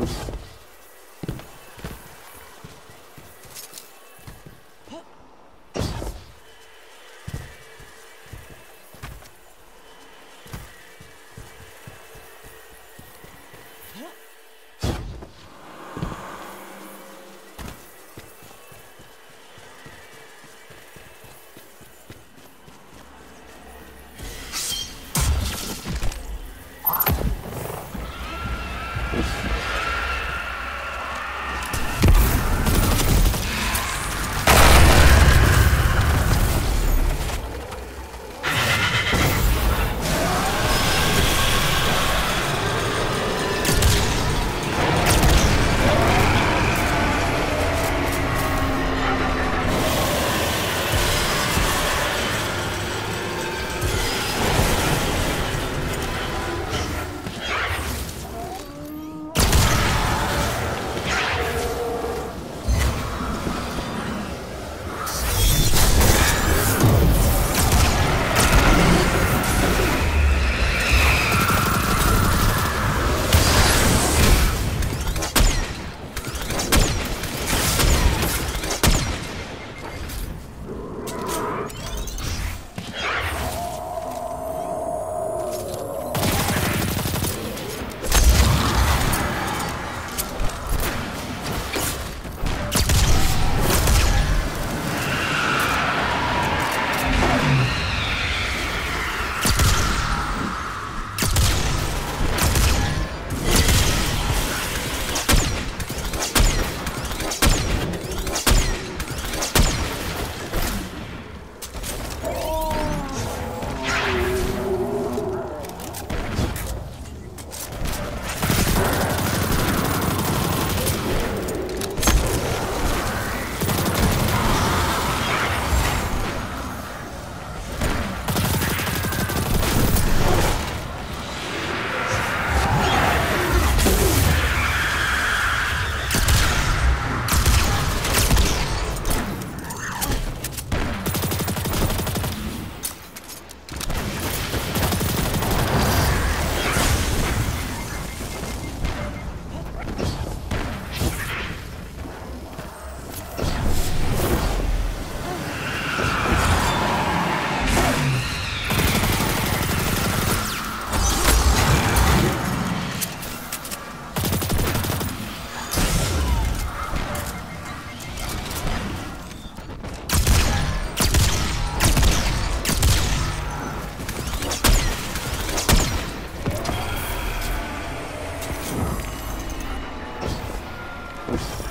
Oops. Oops.